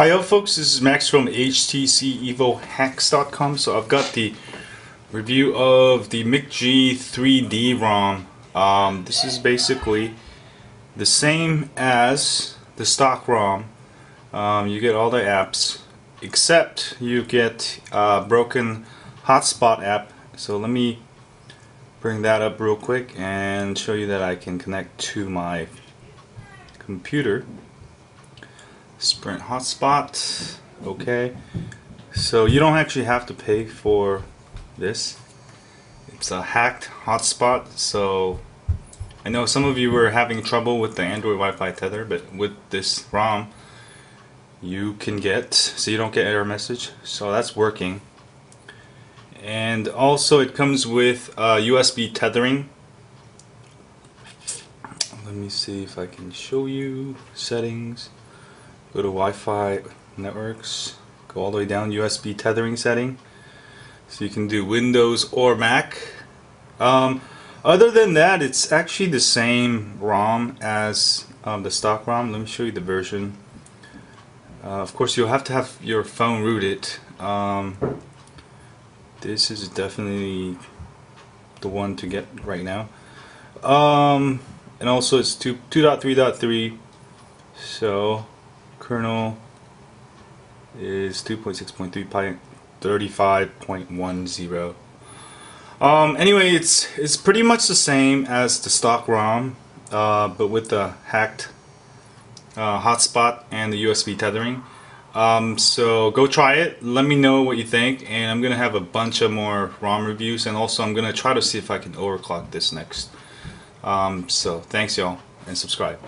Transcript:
Hi, folks. This is Max from HTCEvoHacks.com. So I've got the review of the MikG 3D ROM. Um, this is basically the same as the stock ROM. Um, you get all the apps, except you get a broken hotspot app. So let me bring that up real quick and show you that I can connect to my computer. Sprint hotspot. Okay. So you don't actually have to pay for this. It's a hacked hotspot. So I know some of you were having trouble with the Android Wi-Fi tether, but with this ROM, you can get so you don't get error message. So that's working. And also it comes with uh, USB tethering. Let me see if I can show you settings go to Wi-Fi networks go all the way down USB tethering setting. So you can do Windows or Mac. Um, other than that it's actually the same ROM as um, the stock ROM. Let me show you the version. Uh, of course you'll have to have your phone rooted. Um, this is definitely the one to get right now. Um, and also it's 2.3.3 so kernel is 2.6.3.35.10. Um, anyway, it's it's pretty much the same as the stock ROM, uh, but with the hacked uh, hotspot and the USB tethering. Um, so go try it. Let me know what you think, and I'm gonna have a bunch of more ROM reviews, and also I'm gonna try to see if I can overclock this next. Um, so thanks, y'all, and subscribe.